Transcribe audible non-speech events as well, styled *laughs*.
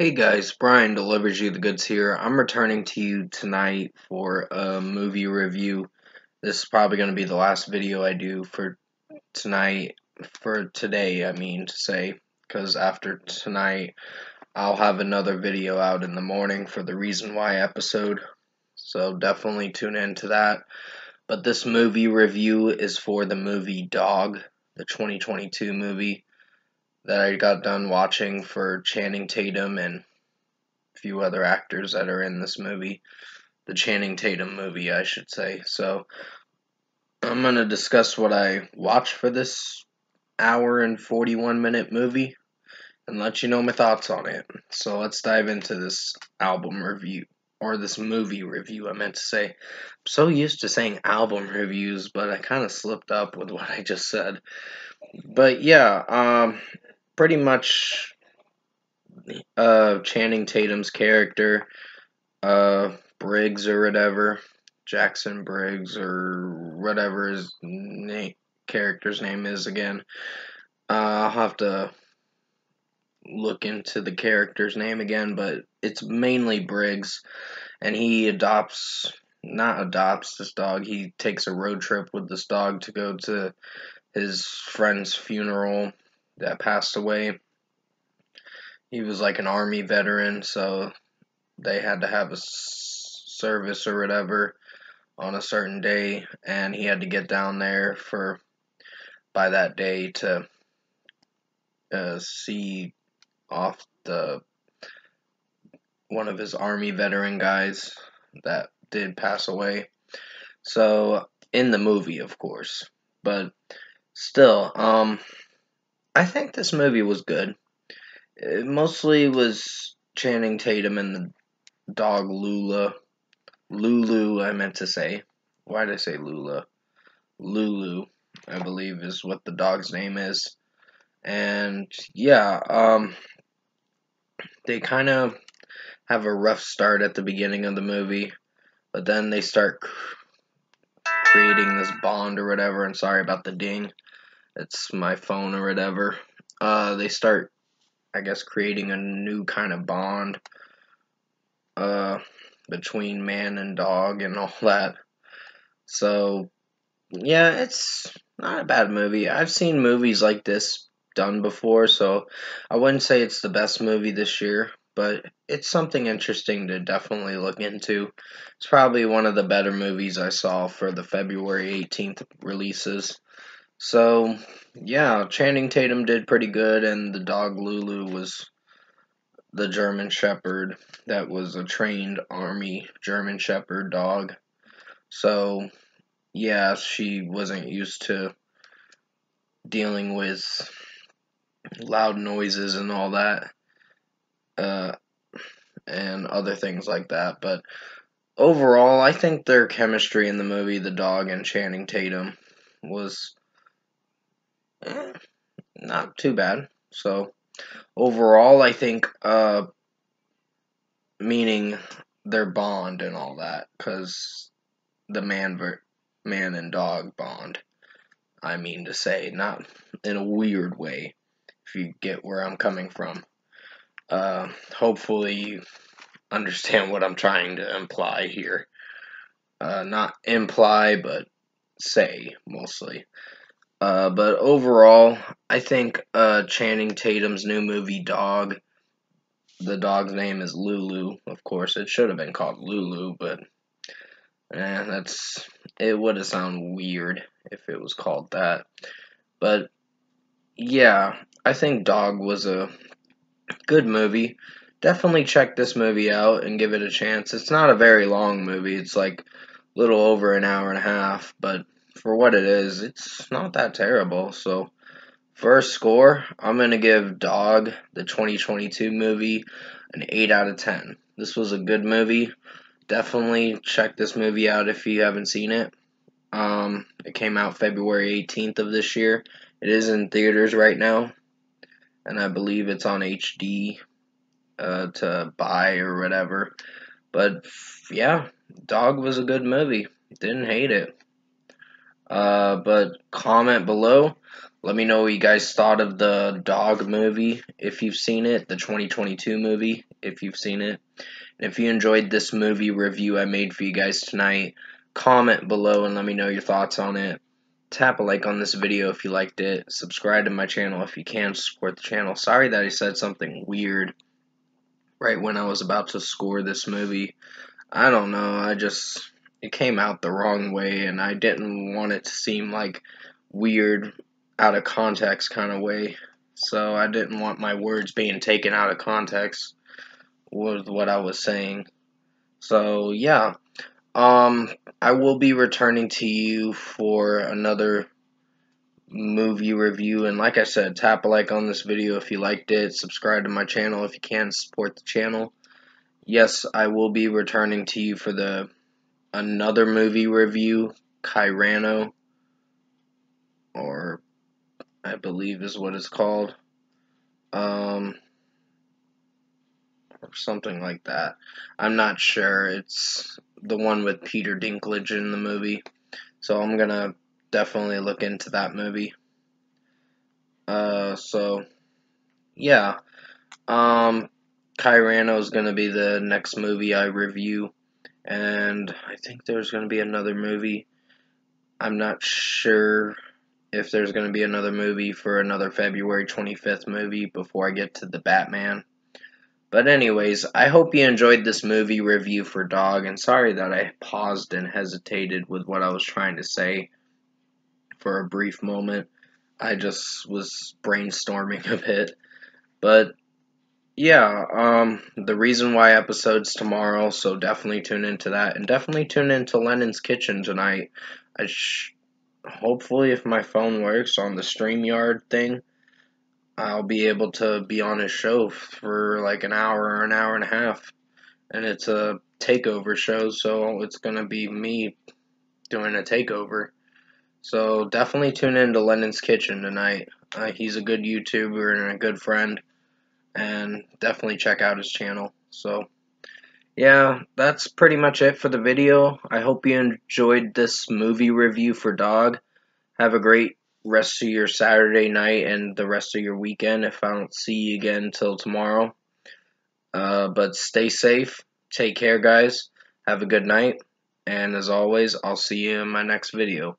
Hey guys, Bryan delivers you the goods here. I'm returning to you tonight for a movie review. This is probably going to be the last video I do for tonight, for today, I mean to say, because after tonight, I'll have another video out in the morning for the Reason Why episode. So definitely tune in to that. But this movie review is for the movie Dog, the 2022 movie that I got done watching for Channing Tatum and a few other actors that are in this movie. The Channing Tatum movie, I should say. So I'm going to discuss what I watched for this hour and 41 minute movie and let you know my thoughts on it. So let's dive into this album review or this movie review, I meant to say. I'm so used to saying album reviews, but I kind of slipped up with what I just said. But yeah, um, pretty much uh, Channing Tatum's character, uh, Briggs or whatever, Jackson Briggs or whatever his character's name is again. Uh, I'll have to look into the character's name again, but it's mainly Briggs, and he adopts, not adopts this dog, he takes a road trip with this dog to go to his friend's funeral that passed away. He was like an army veteran, so they had to have a service or whatever on a certain day, and he had to get down there for by that day to uh, see off the one of his army veteran guys that did pass away. So in the movie, of course, but still, um, I think this movie was good. It mostly was Channing Tatum and the dog Lula. Lulu, I meant to say. Why did I say Lula? Lulu, I believe, is what the dog's name is. And yeah, um, they kind of have a rough start at the beginning of the movie, but then they start creating this bond or whatever. And sorry about the ding it's my phone or whatever. Uh, they start, I guess, creating a new kind of bond uh, between man and dog and all *laughs* that. So, yeah, it's not a bad movie. I've seen movies like this done before, so I wouldn't say it's the best movie this year, but it's something interesting to definitely look into. It's probably one of the better movies I saw for the February 18th releases. So, yeah, Channing Tatum did pretty good, and the dog Lulu was the German Shepherd that was a trained Army German Shepherd dog. So, yeah, she wasn't used to dealing with loud noises and all that, uh, and other things like that. But overall, I think their chemistry in the movie, the dog and Channing Tatum, was eh, not too bad. So overall, I think, uh, meaning their bond and all that, because the man ver- man and dog bond. I mean to say, not in a weird way, if you get where I'm coming from. Uh, hopefully, you understand what I'm trying to imply here. Uh, not imply, but say mostly. Uh, but overall, I think uh, Channing Tatum's new movie, Dog, the dog's name is Lulu. Of course, it should have been called Lulu, but eh, that's it would have sounded weird if it was called that. But yeah, I think Dog was a good movie. Definitely check this movie out and give it a chance. It's not a very long movie. It's like a little over an hour and a half, but for what it is, it's not that terrible. So, first score, I'm going to give Dog, the 2022 movie, an 8 out of 10. This was a good movie. Definitely check this movie out if you haven't seen it. Um, it came out February 18th of this year. It is in theaters right now, and I believe it's on HD uh, to buy or whatever. But yeah, Dog was a good movie. Didn't hate it. Uh, but comment below. Let me know what you guys thought of the dog movie if you've seen it, the 2022 movie. if you've seen it. And if you enjoyed this movie review I made for you guys tonight, comment below and let me know your thoughts on it. Tap a like on this video if you liked it. Subscribe to my channel if you can support the channel. Sorry that I said something weird right when I was about to score this movie. I don't know, I just it came out the wrong way and I didn't want it to seem like weird out of context kind of way. So I didn't want my words being taken out of context with what I was saying. So yeah, um, I will be returning to you for another movie review. And like I said, tap a like on this video if you liked it. Subscribe to my channel if you can. Support the channel. Yes, I will be returning to you for the another movie review, Cyrano, or I believe is what it's called. Um, or something like that. I'm not sure. It's the one with Peter Dinklage in the movie. So I'm gonna definitely look into that movie. Uh, so yeah. Um, Cyrano is gonna be the next movie I review, and I think there's gonna be another movie. I'm not sure if there's gonna be another movie for another February 25th movie before I get to the Batman. But anyways, I hope you enjoyed this movie review for Dog, and sorry that I paused and hesitated with what I was trying to say for a brief moment. I just was brainstorming *laughs* a bit. But yeah, um, the reason why episode's tomorrow, so definitely tune into that, and definitely tune into Lennon's Kitchen tonight. I sh- hopefully, if my phone works on the StreamYard thing, I'll be able to be on his show for like an hour or an hour and a half. And it's a takeover show, so it's going to be me doing a takeover. So definitely tune in to Lennon's Kitchen tonight. Uh, he's a good YouTuber and a good friend. And definitely check out his channel. So, yeah, that's pretty much it for the video. I hope you enjoyed this movie review for Dog. Have a great rest of your Saturday night and the rest of your weekend if I don't see you again until tomorrow. Uh, but stay safe. Take care, guys. Have a good night. And as always, I'll see you in my next video.